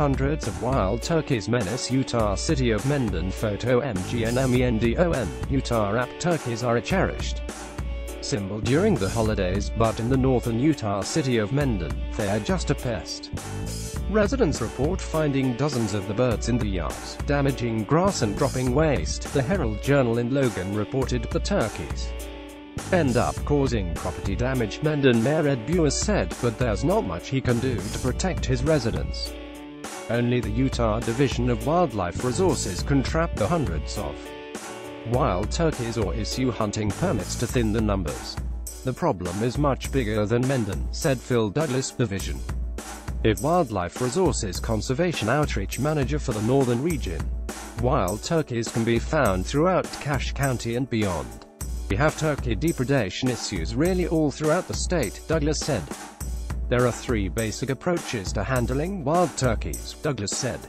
Hundreds of wild turkeys menace Utah city of Mendon Photo MGNMENDON, Utah app turkeys are a cherished symbol during the holidays, but in the northern Utah city of Mendon, they are just a pest. Residents report finding dozens of the birds in the yards, damaging grass and dropping waste. The Herald Journal in Logan reported the turkeys end up causing property damage, Mendon Mayor Ed Buer said, but there's not much he can do to protect his residents. Only the Utah Division of Wildlife Resources can trap the hundreds of wild turkeys or issue hunting permits to thin the numbers. The problem is much bigger than Mendon, said Phil Douglas, Division if Wildlife Resources Conservation Outreach Manager for the Northern Region. Wild turkeys can be found throughout Cache County and beyond. We have turkey depredation issues really all throughout the state, Douglas said. There are three basic approaches to handling wild turkeys, Douglas said.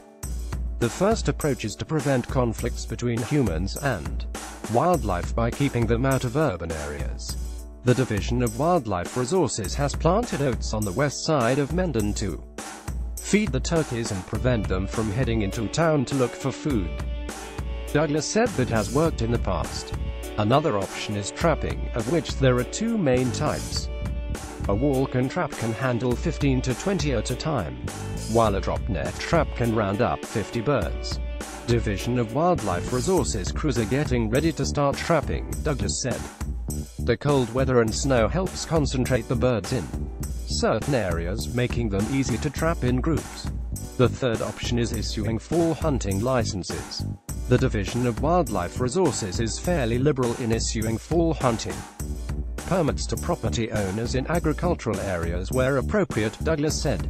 The first approach is to prevent conflicts between humans and wildlife by keeping them out of urban areas. The Division of Wildlife Resources has planted oats on the west side of Mendon to feed the turkeys and prevent them from heading into town to look for food. Douglas said that has worked in the past. Another option is trapping, of which there are two main types. A walk-in trap can handle 15 to 20 at a time, while a drop net trap can round up 50 birds. Division of Wildlife Resources crews are getting ready to start trapping, Douglas said. The cold weather and snow helps concentrate the birds in certain areas, making them easy to trap in groups. The third option is issuing fall hunting licenses. The Division of Wildlife Resources is fairly liberal in issuing fall hunting permits to property owners in agricultural areas where appropriate, Douglas said.